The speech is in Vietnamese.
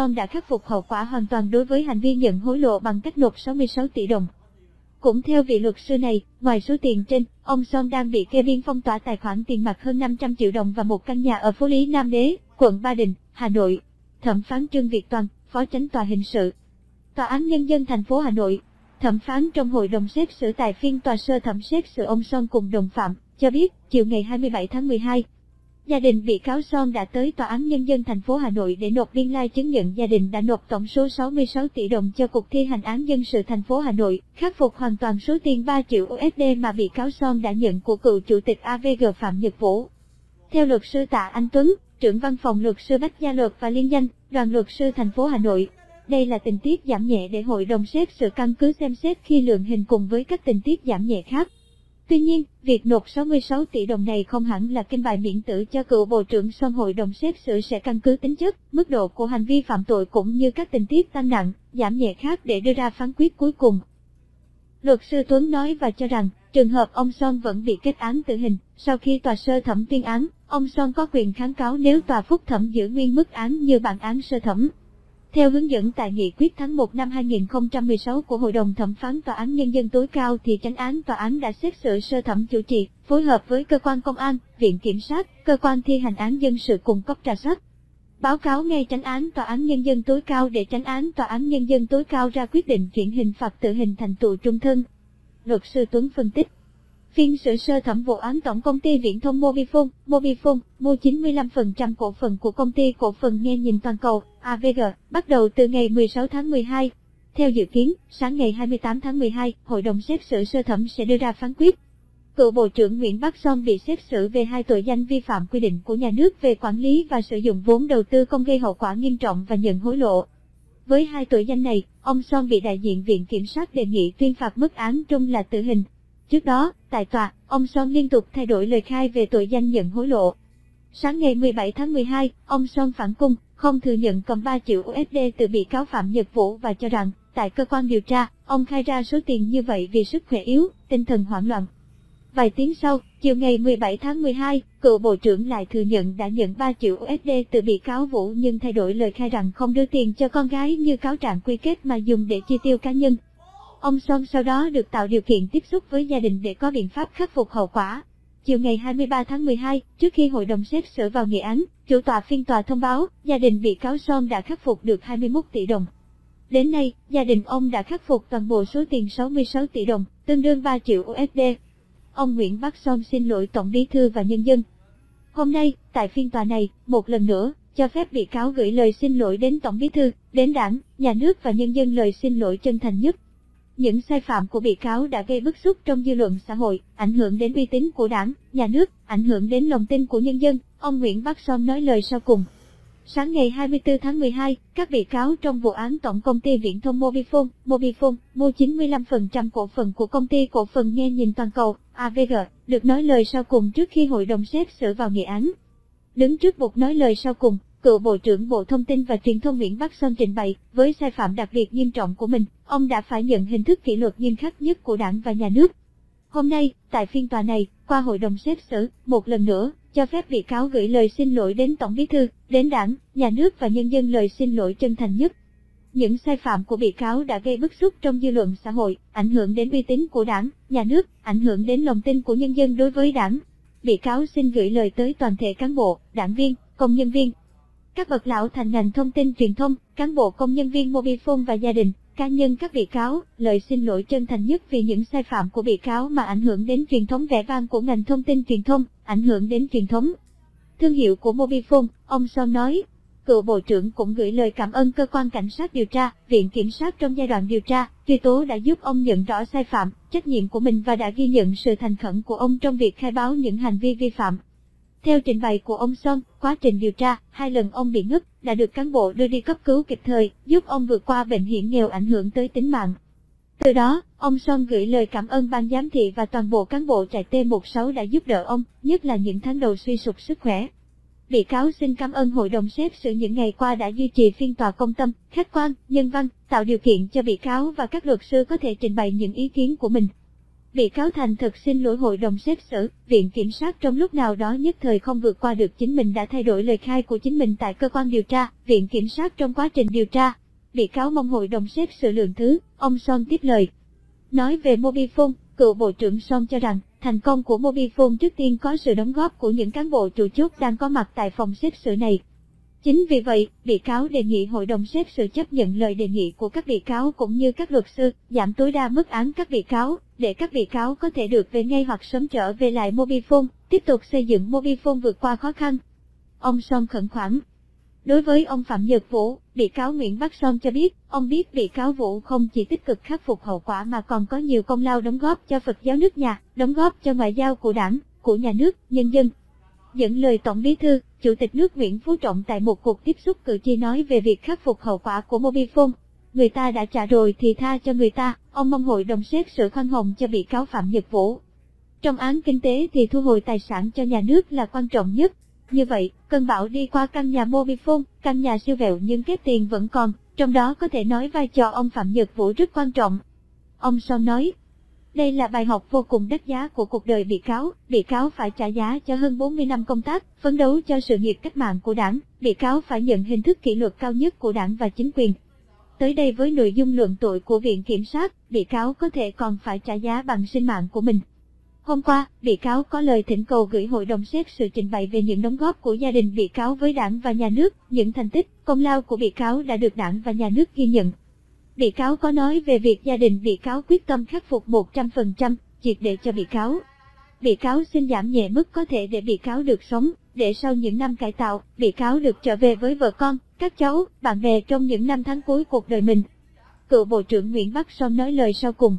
Son đã khắc phục hậu quả hoàn toàn đối với hành vi nhận hối lộ bằng cách nộp 66 tỷ đồng. Cũng theo vị luật sư này, ngoài số tiền trên, ông Son đang bị kê biên phong tỏa tài khoản tiền mặt hơn 500 triệu đồng và một căn nhà ở phố Lý Nam Đế, quận Ba Đình, Hà Nội. Thẩm phán Trương Việt Toàn, Phó Chánh Tòa Hình sự, Tòa án Nhân dân thành phố Hà Nội, thẩm phán trong hội đồng xét xử tại phiên tòa sơ thẩm xét xử ông Son cùng đồng phạm, cho biết, chiều ngày 27 tháng 12, gia đình bị cáo Son đã tới tòa án nhân dân thành phố Hà Nội để nộp biên lai chứng nhận gia đình đã nộp tổng số 66 tỷ đồng cho cục thi hành án dân sự thành phố Hà Nội, khắc phục hoàn toàn số tiền 3 triệu USD mà bị cáo Son đã nhận của cựu chủ tịch AVG Phạm Nhật Vũ. Theo luật sư Tạ Anh Tuấn, trưởng văn phòng luật sư Bách Gia Luật và Liên danh, đoàn luật sư thành phố Hà Nội, đây là tình tiết giảm nhẹ để hội đồng xét xử căn cứ xem xét khi lượng hình cùng với các tình tiết giảm nhẹ khác. Tuy nhiên, việc nộp 66 tỷ đồng này không hẳn là kinh bài miễn tử cho cựu Bộ trưởng Son hội đồng xét xử sẽ căn cứ tính chất, mức độ của hành vi phạm tội cũng như các tình tiết tăng nặng, giảm nhẹ khác để đưa ra phán quyết cuối cùng. Luật sư Tuấn nói và cho rằng, trường hợp ông Son vẫn bị kết án tử hình, sau khi tòa sơ thẩm tuyên án, ông Son có quyền kháng cáo nếu tòa phúc thẩm giữ nguyên mức án như bản án sơ thẩm. Theo hướng dẫn tại nghị quyết tháng 1 năm 2016 của Hội đồng Thẩm phán Tòa án Nhân dân tối cao thì tránh án tòa án đã xét xử sơ thẩm chủ trì, phối hợp với cơ quan công an, viện kiểm sát, cơ quan thi hành án dân sự cùng cấp trà sát. Báo cáo ngay tránh án Tòa án Nhân dân tối cao để tránh án Tòa án Nhân dân tối cao ra quyết định chuyển hình phạt tử hình thành tù trung thân. Luật sư Tuấn phân tích. Phiên xử sơ thẩm vụ án tổng công ty viễn thông Mobifone, Mobifone mua 95% cổ phần của công ty cổ phần nghe nhìn toàn cầu, AVG, bắt đầu từ ngày 16 tháng 12. Theo dự kiến, sáng ngày 28 tháng 12, Hội đồng xét xử sơ thẩm sẽ đưa ra phán quyết. Cựu Bộ trưởng Nguyễn Bắc Son bị xét xử về hai tội danh vi phạm quy định của nhà nước về quản lý và sử dụng vốn đầu tư công gây hậu quả nghiêm trọng và nhận hối lộ. Với hai tội danh này, ông Son bị đại diện Viện Kiểm sát đề nghị tuyên phạt mức án trung là tử hình, Trước đó, tại tòa, ông Son liên tục thay đổi lời khai về tội danh nhận hối lộ. Sáng ngày 17 tháng 12, ông Son phản cung, không thừa nhận cầm 3 triệu USD từ bị cáo Phạm Nhật Vũ và cho rằng, tại cơ quan điều tra, ông khai ra số tiền như vậy vì sức khỏe yếu, tinh thần hoảng loạn. Vài tiếng sau, chiều ngày 17 tháng 12, cựu bộ trưởng lại thừa nhận đã nhận 3 triệu USD từ bị cáo Vũ nhưng thay đổi lời khai rằng không đưa tiền cho con gái như cáo trạng quy kết mà dùng để chi tiêu cá nhân. Ông Son sau đó được tạo điều kiện tiếp xúc với gia đình để có biện pháp khắc phục hậu quả. Chiều ngày 23 tháng 12, trước khi hội đồng xét xử vào nghị án, chủ tọa phiên tòa thông báo, gia đình bị cáo Son đã khắc phục được 21 tỷ đồng. Đến nay, gia đình ông đã khắc phục toàn bộ số tiền 66 tỷ đồng, tương đương 3 triệu USD. Ông Nguyễn Bắc Son xin lỗi Tổng bí thư và nhân dân. Hôm nay, tại phiên tòa này, một lần nữa, cho phép bị cáo gửi lời xin lỗi đến Tổng bí thư, đến đảng, nhà nước và nhân dân lời xin lỗi chân thành nhất. Những sai phạm của bị cáo đã gây bức xúc trong dư luận xã hội, ảnh hưởng đến uy tín của đảng, nhà nước, ảnh hưởng đến lòng tin của nhân dân, ông Nguyễn Bắc Son nói lời sau cùng. Sáng ngày 24 tháng 12, các bị cáo trong vụ án tổng công ty viễn thông Mobifone, Mobifone mua 95% cổ phần của công ty cổ phần nghe nhìn toàn cầu, AVG, được nói lời sau cùng trước khi hội đồng xét xử vào nghị án. Đứng trước bục nói lời sau cùng, Cựu Bộ trưởng Bộ Thông tin và Truyền thông Nguyễn Bắc Son trình bày, với sai phạm đặc biệt nghiêm trọng của mình, ông đã phải nhận hình thức kỷ luật nghiêm khắc nhất của đảng và nhà nước. Hôm nay, tại phiên tòa này, qua hội đồng xét xử, một lần nữa, cho phép bị cáo gửi lời xin lỗi đến Tổng bí thư, đến đảng, nhà nước và nhân dân lời xin lỗi chân thành nhất. Những sai phạm của bị cáo đã gây bức xúc trong dư luận xã hội, ảnh hưởng đến uy tín của đảng, nhà nước, ảnh hưởng đến lòng tin của nhân dân đối với đảng. Bị cáo xin gửi lời tới toàn thể cán bộ, đảng viên, công nhân viên, các bậc lão thành ngành thông tin truyền thông, cán bộ công nhân viên Mobifone và gia đình, cá nhân các bị cáo, lời xin lỗi chân thành nhất vì những sai phạm của bị cáo mà ảnh hưởng đến truyền thống vẻ vang của ngành thông tin truyền thông, ảnh hưởng đến truyền thống thương hiệu của Mobifone, ông Son nói. Cựu Bộ trưởng cũng gửi lời cảm ơn cơ quan cảnh sát điều tra, viện kiểm sát trong giai đoạn điều tra, truy tố đã giúp ông nhận rõ sai phạm, trách nhiệm của mình và đã ghi nhận sự thành khẩn của ông trong việc khai báo những hành vi vi phạm, theo trình bày của ông Son, quá trình điều tra, hai lần ông bị ngất, đã được cán bộ đưa đi cấp cứu kịp thời, giúp ông vượt qua bệnh hiểm nghèo ảnh hưởng tới tính mạng. Từ đó, ông Son gửi lời cảm ơn ban giám thị và toàn bộ cán bộ trại T16 đã giúp đỡ ông, nhất là những tháng đầu suy sụp sức khỏe. Bị cáo xin cảm ơn hội đồng xét xử những ngày qua đã duy trì phiên tòa công tâm, khách quan, nhân văn, tạo điều kiện cho bị cáo và các luật sư có thể trình bày những ý kiến của mình bị cáo thành thật xin lỗi hội đồng xét xử, viện kiểm sát trong lúc nào đó nhất thời không vượt qua được chính mình đã thay đổi lời khai của chính mình tại cơ quan điều tra, viện kiểm sát trong quá trình điều tra. Bị cáo mong hội đồng xét xử lượng thứ, ông Son tiếp lời. Nói về Mobifone, cựu Bộ trưởng Son cho rằng, thành công của Mobifone trước tiên có sự đóng góp của những cán bộ chủ chốt đang có mặt tại phòng xét xử này. Chính vì vậy, bị cáo đề nghị hội đồng xét xử chấp nhận lời đề nghị của các bị cáo cũng như các luật sư, giảm tối đa mức án các bị cáo, để các bị cáo có thể được về ngay hoặc sớm trở về lại Mobifone, tiếp tục xây dựng Mobifone vượt qua khó khăn. Ông Son khẩn khoản. Đối với ông Phạm Nhật Vũ, bị cáo Nguyễn Bắc Son cho biết, ông biết bị cáo Vũ không chỉ tích cực khắc phục hậu quả mà còn có nhiều công lao đóng góp cho Phật giáo nước nhà, đóng góp cho ngoại giao của đảng, của nhà nước, nhân dân. Dẫn lời Tổng Bí thư, Chủ tịch nước Nguyễn Phú Trọng tại một cuộc tiếp xúc cử tri nói về việc khắc phục hậu quả của Mobifone. Người ta đã trả rồi thì tha cho người ta, ông mong hội đồng xét xử khoan hồng cho bị cáo Phạm Nhật Vũ. Trong án kinh tế thì thu hồi tài sản cho nhà nước là quan trọng nhất. Như vậy, cơn bão đi qua căn nhà Mobifone, căn nhà siêu vẹo nhưng kết tiền vẫn còn, trong đó có thể nói vai trò ông Phạm Nhật Vũ rất quan trọng. Ông Son nói, đây là bài học vô cùng đắt giá của cuộc đời bị cáo, bị cáo phải trả giá cho hơn 40 năm công tác, phấn đấu cho sự nghiệp cách mạng của đảng, bị cáo phải nhận hình thức kỷ luật cao nhất của đảng và chính quyền. Tới đây với nội dung luận tội của Viện Kiểm sát, bị cáo có thể còn phải trả giá bằng sinh mạng của mình. Hôm qua, bị cáo có lời thỉnh cầu gửi hội đồng xét xử trình bày về những đóng góp của gia đình bị cáo với đảng và nhà nước, những thành tích, công lao của bị cáo đã được đảng và nhà nước ghi nhận. Bị cáo có nói về việc gia đình bị cáo quyết tâm khắc phục 100%, triệt để cho bị cáo. Bị cáo xin giảm nhẹ mức có thể để bị cáo được sống, để sau những năm cải tạo, bị cáo được trở về với vợ con, các cháu, bạn bè trong những năm tháng cuối cuộc đời mình. Cựu Bộ trưởng Nguyễn Bắc Son nói lời sau cùng,